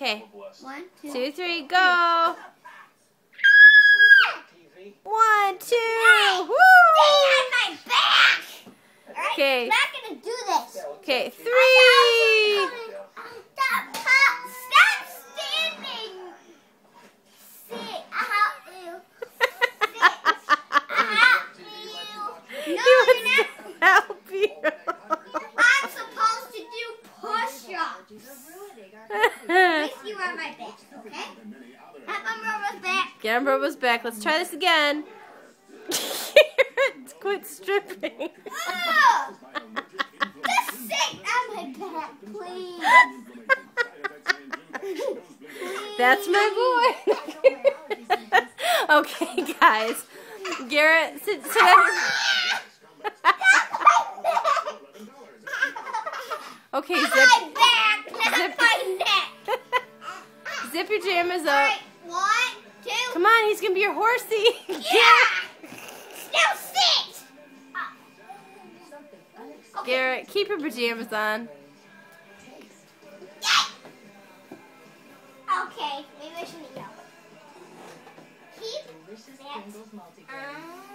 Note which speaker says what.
Speaker 1: Okay.
Speaker 2: One, two.
Speaker 1: Two, three, go. One, two.
Speaker 2: Stay
Speaker 1: Woo!
Speaker 2: on my back! Alright,
Speaker 1: Okay.
Speaker 2: I'm not gonna do this.
Speaker 1: Okay, three.
Speaker 2: Stop, stop, stop standing! Sit, I help you. Sit, I help you. No, you're not.
Speaker 1: help you.
Speaker 2: I'm supposed to do push-ups. On my back, okay? Have rubber back.
Speaker 1: Get Robo's back. Let's try this again. Quit stripping.
Speaker 2: Oh! Just sit on my back, please.
Speaker 1: That's my boy. okay, guys. Garrett, sit, sit Okay,
Speaker 2: my back, not
Speaker 1: zip-
Speaker 2: my neck.
Speaker 1: Zip your jammers up.
Speaker 2: Alright, one, two,
Speaker 1: Come on, he's gonna be your horsey.
Speaker 2: yeah! Now sit! Oh. Okay.
Speaker 1: Garrett, keep your pajamas on.
Speaker 2: Okay, maybe I shouldn't yell. Keep that on